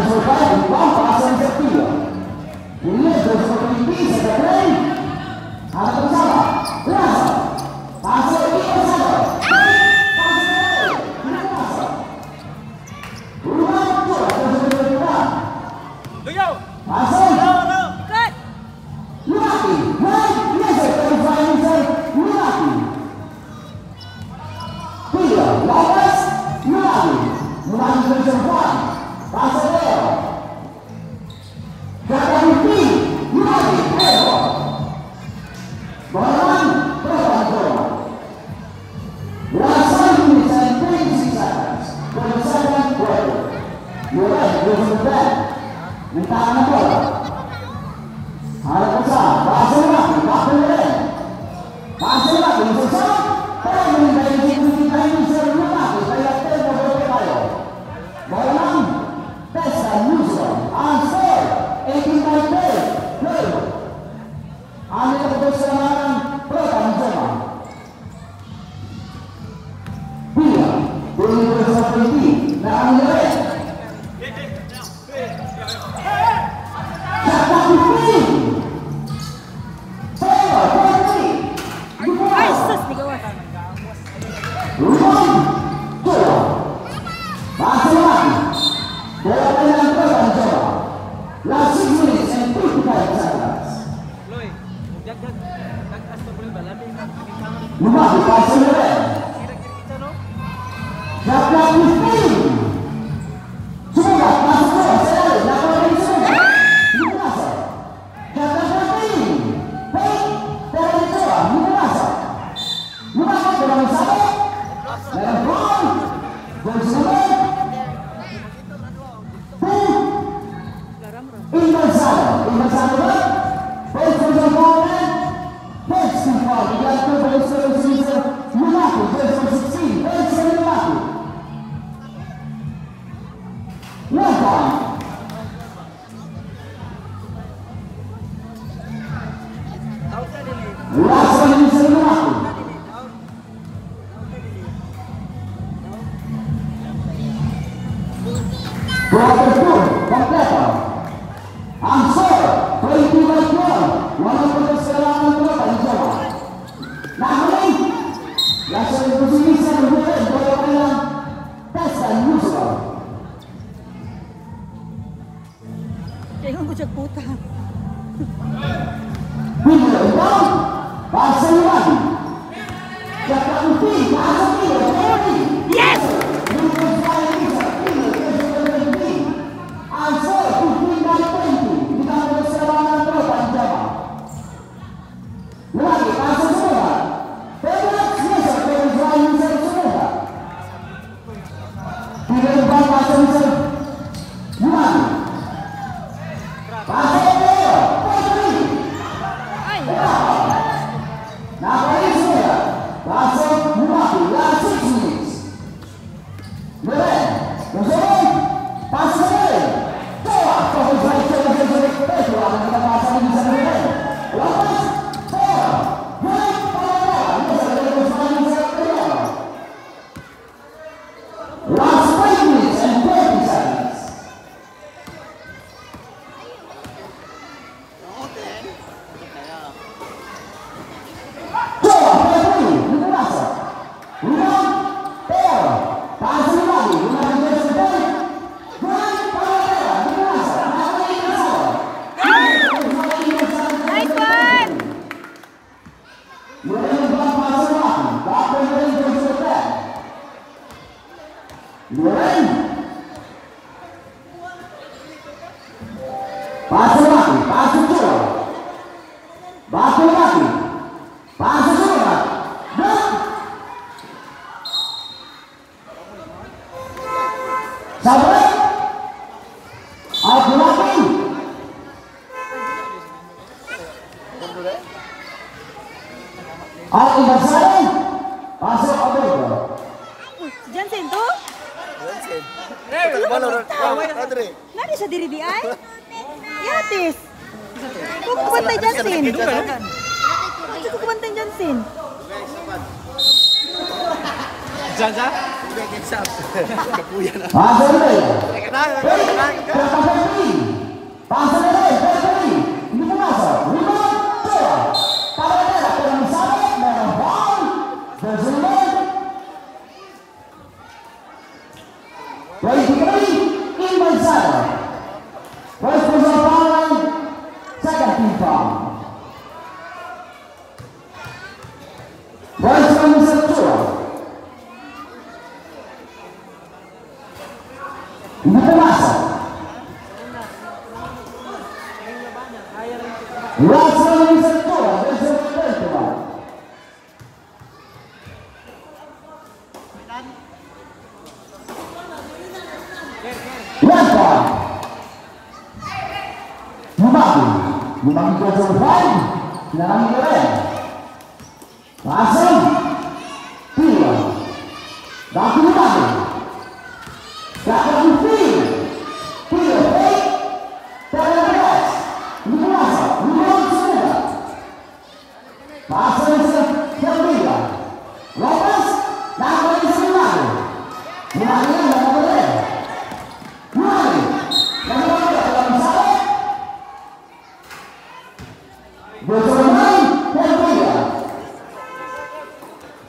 Vai, vai, vai. Senhor. Lá Yes! Mana Adri. Nggak bisa diri di ay. Yatis. Kuku bantai jansin. Kuku bantai jansin. Janja. Kepuyan. Pasal ini. Pasal. Mampu terbang dalam keren. Pasang. Dua. Dan kemudian. Tak terbuka.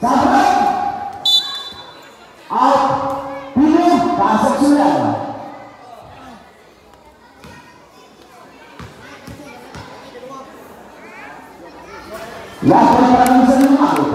Sabar. Out. Pilih. Pasak sudah. Lepas perang sedang masuk.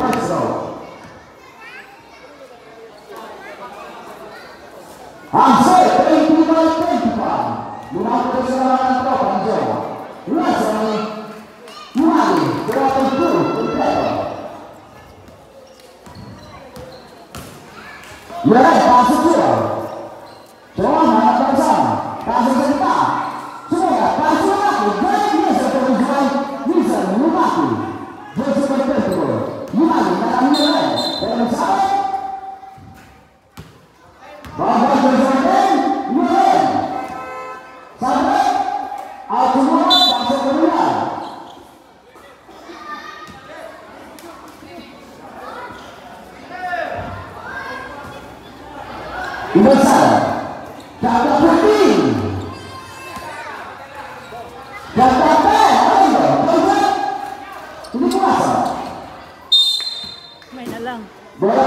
Brother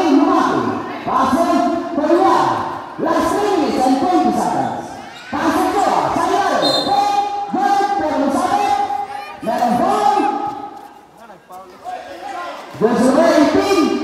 Verse 18.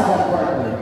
outside that.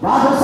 Pasal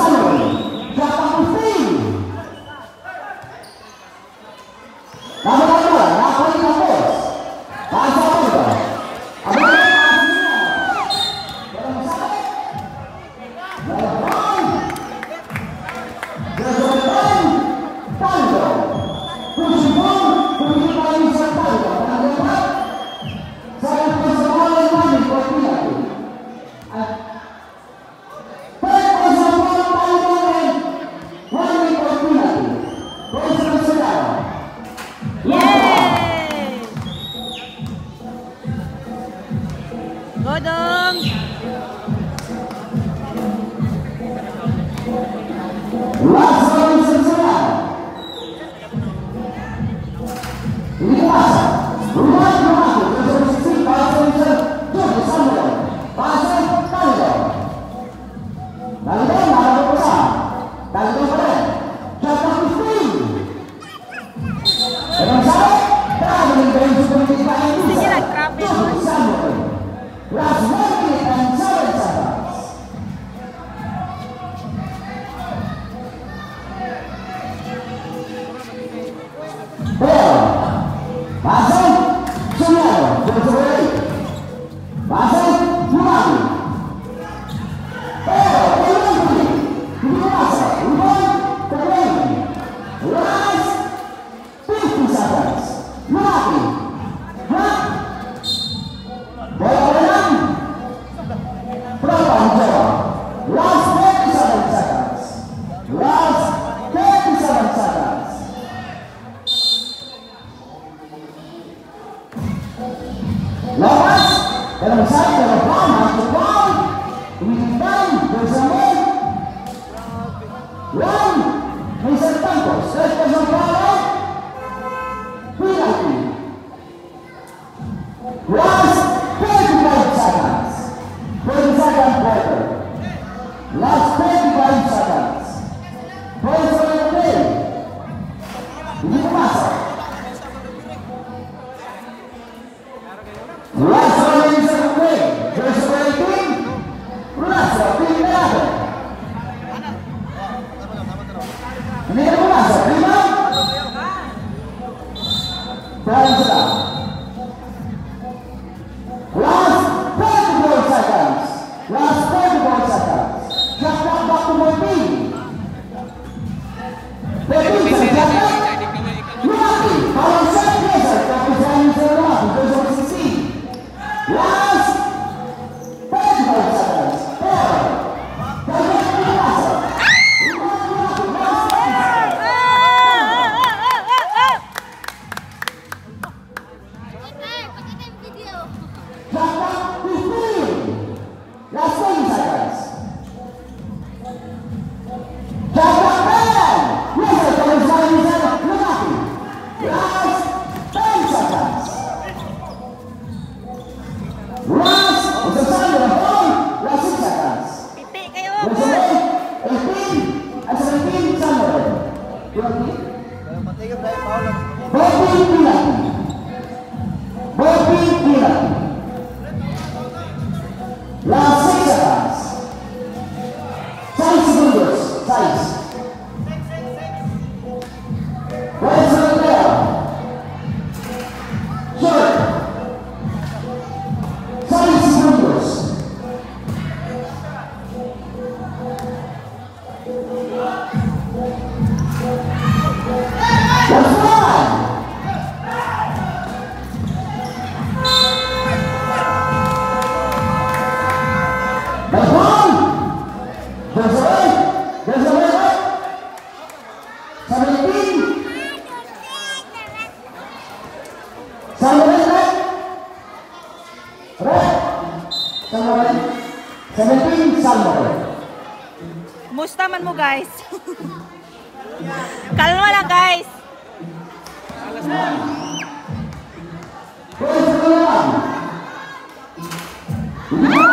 Woo!